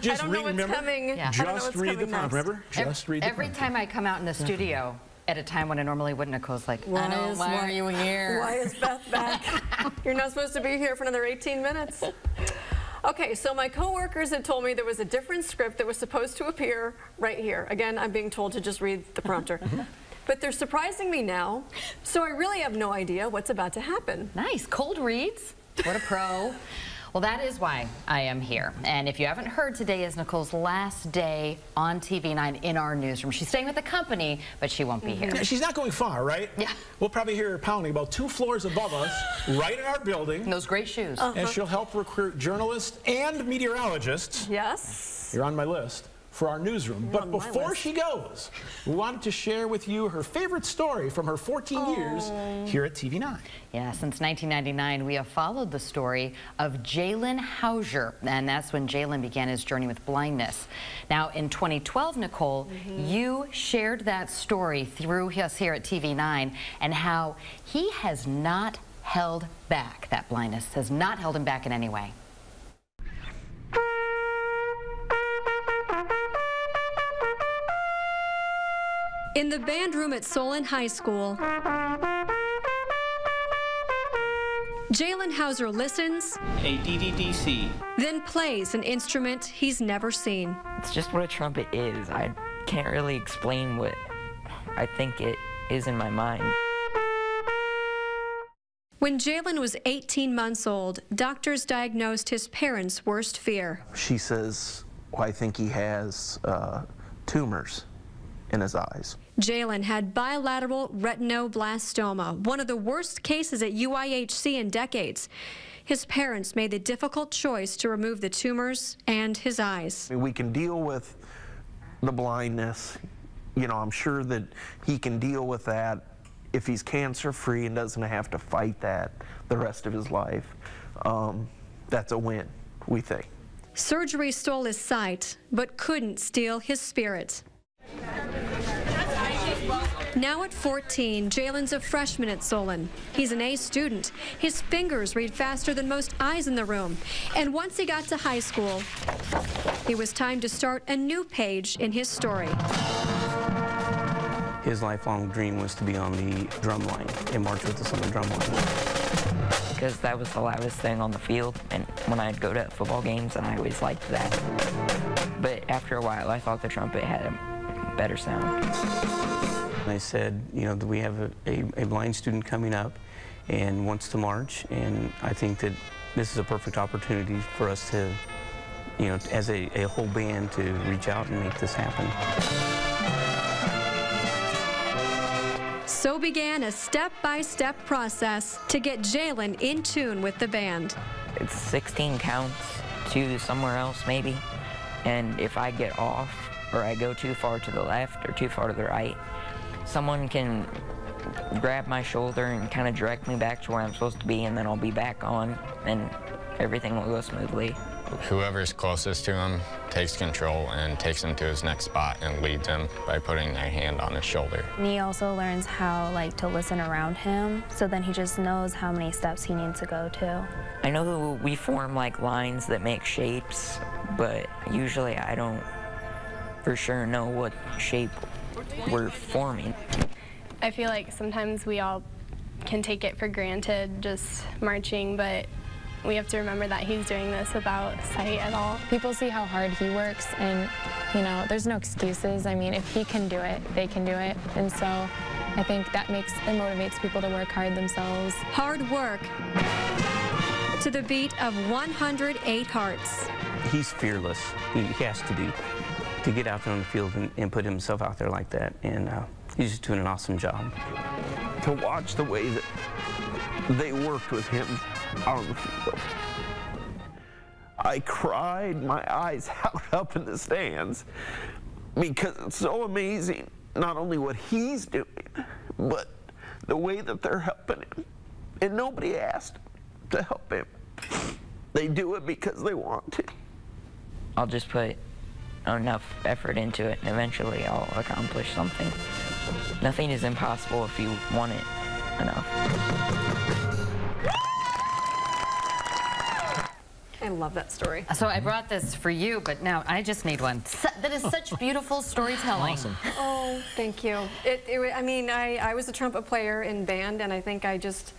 Just I don't read, know what's remember? coming. Yeah. I don't know Just what's read the coming prompt. next. Remember? Just read the Every prompt. time I come out in the studio at a time when I normally wouldn't, Nicole's like, Why I know, is- why why- are you here? Why is Beth back? You're not supposed to be here for another 18 minutes. Okay, so my coworkers had told me there was a different script that was supposed to appear right here. Again, I'm being told to just read the prompter. But they're surprising me now, so I really have no idea what's about to happen. Nice, cold reads. What a pro. Well, that is why I am here. And if you haven't heard, today is Nicole's last day on TV9 in our newsroom. She's staying with the company, but she won't be here. Yeah, She's not going far, right? Yeah. We'll probably hear her pounding about two floors above us, right in our building. Those great shoes. And she'll help recruit journalists and meteorologists. Yes? You're on my list for our newsroom. But on my before she goes, we wanted to share with you her favorite story from her 14 years here at TV9. Yeah, since 1999, we have followed the story of Jalen Howsare, and that's when Jalen began his journey with blindness. Now, in 2012, Nicole, mm-hmm. you shared that story through us here at TV9 and how he has not held back. That blindness has not held him back in any way. In the band room at Solon High School, Jalen Howsare listens, a DDDC. then plays an instrument he's never seen. It's just what a trumpet is. I can't really explain what I think it is in my mind. When Jalen was 18 months old, doctors diagnosed his parents' worst fear. She says, well, I think he has uh, tumors in his eyes. Jalen had bilateral retinoblastoma, one of the worst cases at UIHC in decades. His parents made the difficult choice to remove the tumors and his eyes. We can deal with the blindness. You know, I'm sure that he can deal with that if he's cancer free and doesn't have to fight that the rest of his life. Um, that's a win, we think. Surgery stole his sight, but couldn't steal his spirit. Now at 14, Jalen's a freshman at Solon. He's an A student. His fingers read faster than most eyes in the room. And once he got to high school, it was time to start a new page in his story. His lifelong dream was to be on the drum line and march with us on the drum line. because that was the loudest thing on the field. And when I'd go to football games, and I always liked that. But after a while, I thought the trumpet had a better sound. They said, you know, we have a, a, a blind student coming up and wants to march, and I think that this is a perfect opportunity for us to, you know, as a, a whole band to reach out and make this happen. So began a step by step process to get Jalen in tune with the band. It's 16 counts to somewhere else, maybe. And if I get off or I go too far to the left or too far to the right, someone can grab my shoulder and kind of direct me back to where I'm supposed to be, and then I'll be back on, and everything will go smoothly. Whoever's closest to him takes control and takes him to his next spot and leads him by putting their hand on his shoulder. And he also learns how like to listen around him, so then he just knows how many steps he needs to go to. I know that we form like lines that make shapes, but usually I don't for sure know what shape we're forming. I feel like sometimes we all can take it for granted just marching, but we have to remember that he's doing this without sight at all. People see how hard he works, and you know, there's no excuses. I mean, if he can do it, they can do it, and so I think that makes and motivates people to work hard themselves. Hard work to the beat of 108 hearts. He's fearless. He has to be to get out there on the field and, and put himself out there like that, and uh, he's just doing an awesome job. To watch the way that they worked with him on the field. I cried my eyes out up in the stands because it's so amazing, not only what he's doing, but the way that they're helping him. And nobody asked to help him. They do it because they want to. I'll just put enough effort into it, and eventually I'll accomplish something. Nothing is impossible if you want it enough. I love that story. So I brought this for you, but now I just need one. Su- That is such beautiful storytelling. Awesome. Oh, thank you. It, it, I mean, I, I was a trumpet player in band, and I think I just,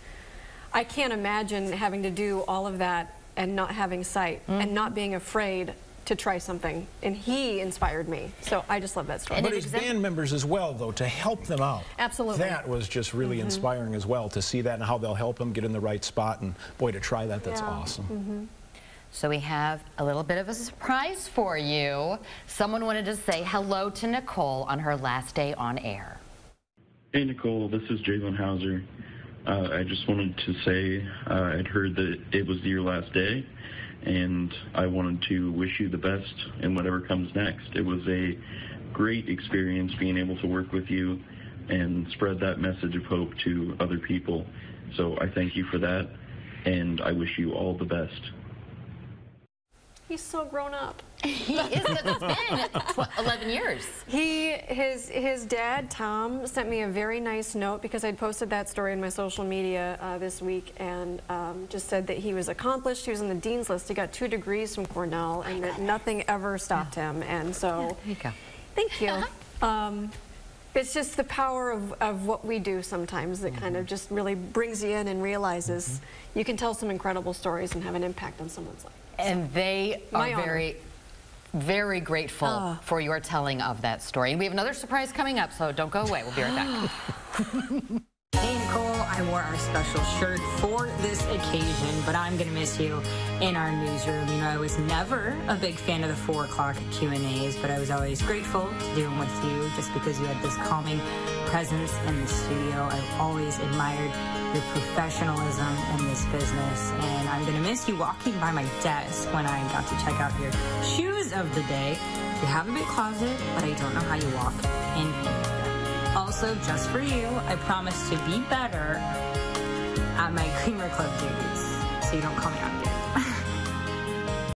I can't imagine having to do all of that and not having sight Mm. and not being afraid to try something. And he inspired me. So I just love that story. And But his band members as well, though, to help them out. Absolutely. That was just really mm-hmm. inspiring as well, to see that and how they'll help them get in the right spot. And boy, to try that, that's Yeah. awesome. Mm-hmm. So we have a little bit of a surprise for you. Someone wanted to say hello to Nicole on her last day on air. Hey, Nicole, this is Jalen Howsare. Uh, I just wanted to say uh, I'd heard that it was your last day, and I wanted to wish you the best in whatever comes next. It was a great experience being able to work with you and spread that message of hope to other people. So I thank you for that, and I wish you all the best. He's so grown up. He is, it's been 11 years. He, his, his dad, Tom, sent me a very nice note because I'd posted that story in my social media uh, this week and um, just said that he was accomplished. He was on the dean's list. He got two degrees from Cornell and that nothing ever stopped him. And so, There you thank you. Um, it's just the power of, of what we do sometimes that kind of just really brings you in and realizes you can tell some incredible stories and have an impact on someone's life. And they are honor. very, very grateful Ah. for your telling of that story. And we have another surprise coming up, so don't go away. We'll be right back. I wore our special shirt for this occasion, but I'm gonna miss you in our newsroom. You know, I was never a big fan of the four o'clock Q and A's, but I was always grateful to do them with you, just because you had this calming presence in the studio. I've always admired your professionalism in this business, and I'm gonna miss you walking by my desk when I got to check out your shoes of the day. You have a big closet, but I don't know how you walk in here. Also, just for you, I promise to be better at my Creamer Club duties, so you don't call me out again.